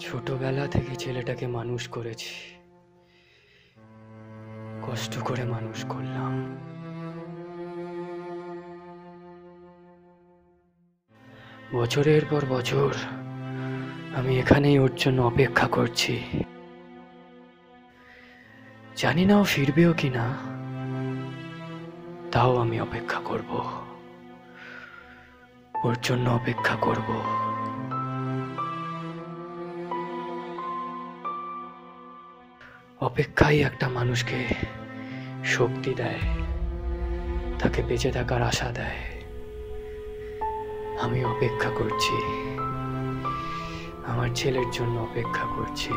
ছোটবেলা থেকে ছেলেটাকে মানুষ করেছি। কষ্ট করে মানুষ করলাম। বছরের পর বছর আমি এখানেই ওর জন্য অপেক্ষা করছি। জানি না ও ফিরবেও কি না, তাও আমি অপেক্ষা করব। ওর জন্য অপেক্ষা করব। অপেক্ষাই একটা মানুষকে শক্তি দেয়, তাকে বেঁচে থাকার আশা দেয়। আমি অপেক্ষা করছি, আমার ছেলের জন্য অপেক্ষা করছি।